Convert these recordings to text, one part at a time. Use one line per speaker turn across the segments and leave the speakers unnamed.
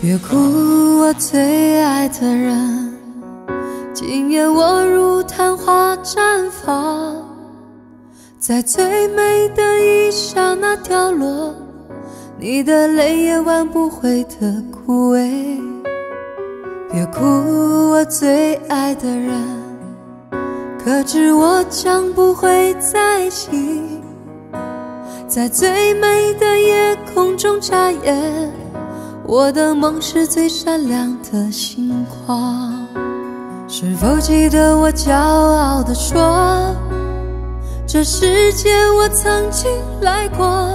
别哭，我最爱的人，今夜我如昙花绽放，在最美的一刹那凋落，你的泪也挽不回的枯萎。别哭，我最爱的人，可知我将不会再醒，在最美的夜空中眨眼。我的梦是最闪亮的星光，是否记得我骄傲地说，这世界我曾经来过？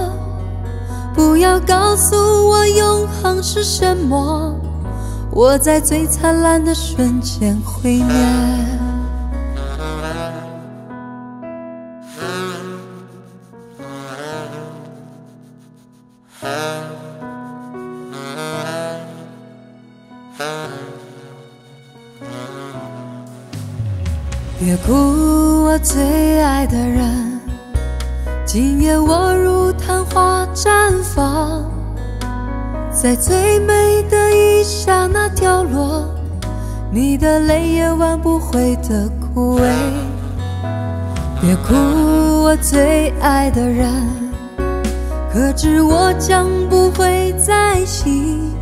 不要告诉我永恒是什么，我在最灿烂的瞬间毁灭。别哭，我最爱的人，今夜我如昙花绽放，在最美的一刹那凋落，你的泪也挽不回的枯萎。别哭，我最爱的人，可知我将不会再醒，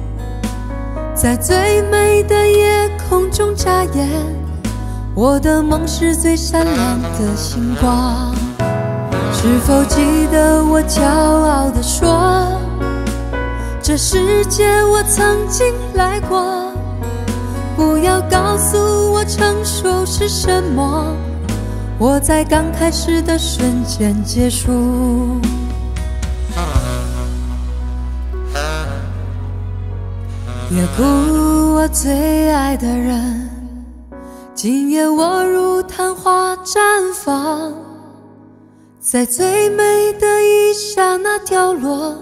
在最美的夜空中眨眼。我的梦是最闪亮的星光，是否记得我骄傲地说，这世界我曾经来过？不要告诉我成熟是什么，我在刚开始的瞬间结束。别哭，我最爱的人。今夜我如昙花绽放，在最美的一刹那凋落，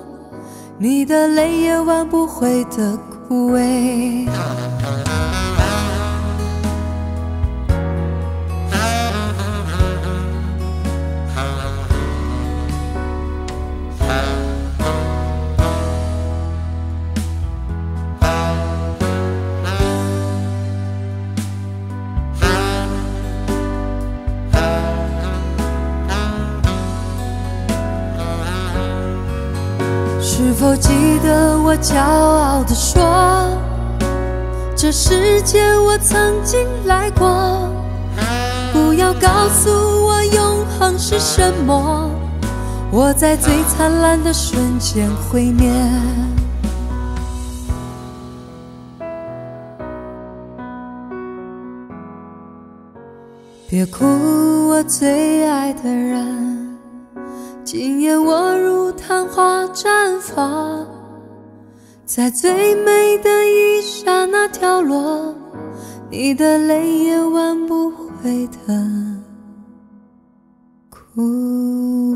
你的泪也挽不回的枯萎。是否记得我骄傲地说，这世界我曾经来过？不要告诉我永恒是什么，我在最灿烂的瞬间毁灭。别哭，我最爱的人。今夜我如昙花绽放，在最美的一刹那凋落，你的泪也挽不回的枯